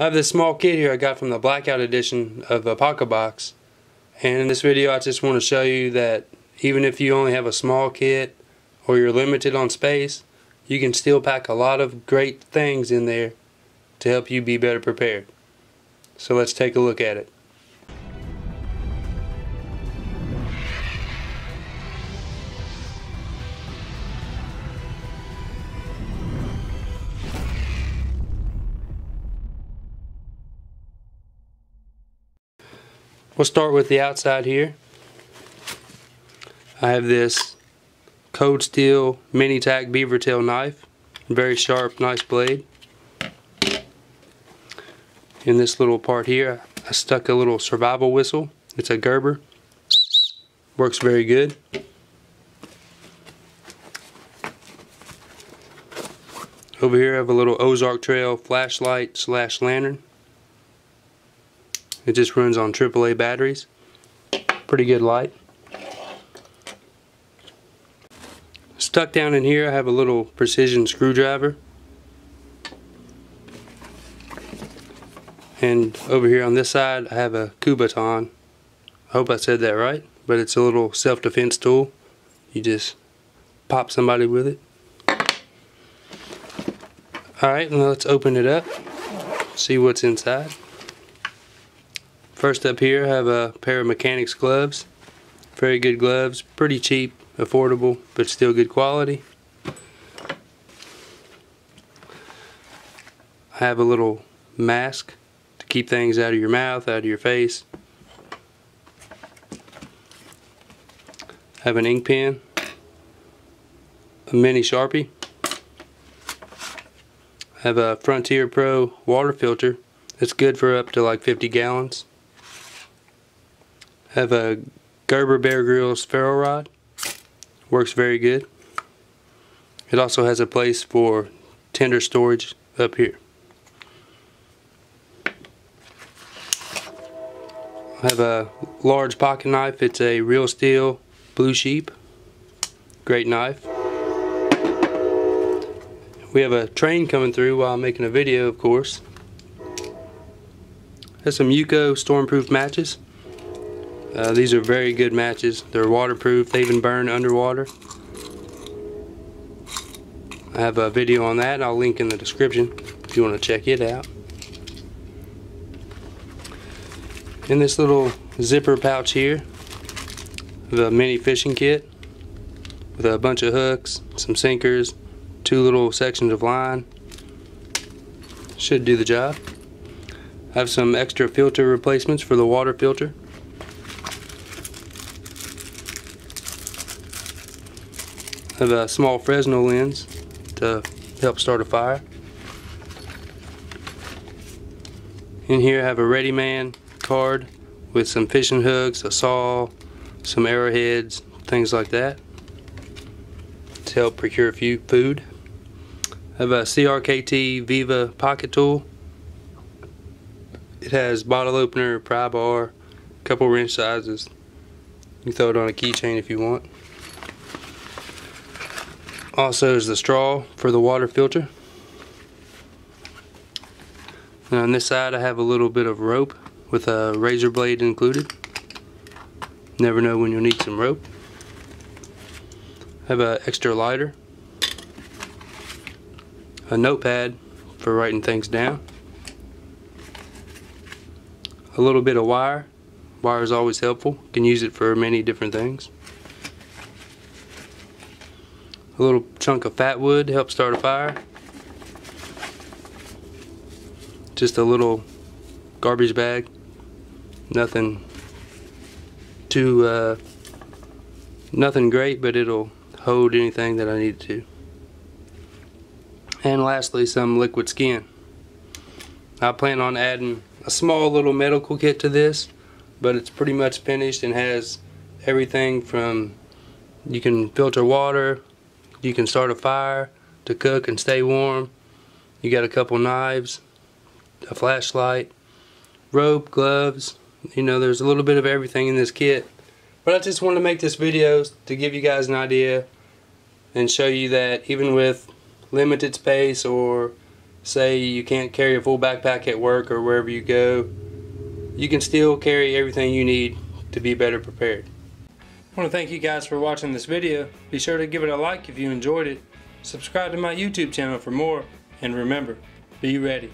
I have this small kit here I got from the blackout edition of the Pocket Box and in this video I just want to show you that even if you only have a small kit or you're limited on space you can still pack a lot of great things in there to help you be better prepared. So let's take a look at it. We'll start with the outside here. I have this Cold Steel Mini Tac Beaver Tail knife. Very sharp, nice blade. In this little part here, I stuck a little survival whistle. It's a Gerber. Works very good. Over here I have a little Ozark Trail flashlight slash lantern. It just runs on AAA batteries. Pretty good light. Stuck down in here I have a little precision screwdriver. And over here on this side I have a Kubaton. I hope I said that right. But it's a little self-defense tool. You just pop somebody with it. Alright, let's open it up. See what's inside. First up here I have a pair of Mechanix gloves. Very good gloves, pretty cheap, affordable, but still good quality. I have a little mask to keep things out of your mouth, out of your face. I have an ink pen, a mini Sharpie. I have a Frontier Pro water filter. It's good for up to like 50 gallons have a Gerber Bear Grylls ferro rod. Works very good. It also has a place for tinder storage up here. I have a large pocket knife. It's a Real Steel Blue Sheep. Great knife. We have a train coming through while I'm making a video, of course. Has some UCO stormproof matches. Uh, these are very good matches. They're waterproof. They even burn underwater. I have a video on that. I'll link in the description if you want to check it out. In this little zipper pouch here, the mini fishing kit with a bunch of hooks, some sinkers, two little sections of line. Should do the job. I have some extra filter replacements for the water filter. Have a small Fresnel lens to help start a fire. In here I have a Ready Man card with some fishing hooks, a saw, some arrowheads, things like that to help procure a few food. I have a CRKT Viva pocket tool. It has bottle opener, pry bar, couple wrench sizes. You throw it on a keychain if you want. Also is the straw for the water filter. And on this side I have a little bit of rope with a razor blade included. Never know when you'll need some rope. I have an extra lighter. A notepad for writing things down. A little bit of wire. Wire is always helpful. You can use it for many different things a little chunk of fat wood to help start a fire. Just a little garbage bag. Nothing too, uh, nothing great, but it'll hold anything that I need to. And lastly, some liquid skin. I plan on adding a small little medical kit to this, but it's pretty much finished and has everything from you can filter water, you can start a fire to cook and stay warm. You got a couple knives, a flashlight, rope, gloves. You know, there's a little bit of everything in this kit. But I just wanted to make this video to give you guys an idea and show you that even with limited space or say you can't carry a full backpack at work or wherever you go, you can still carry everything you need to be better prepared. I want to thank you guys for watching this video. Be sure to give it a like if you enjoyed it. Subscribe to my YouTube channel for more. And remember, be ready.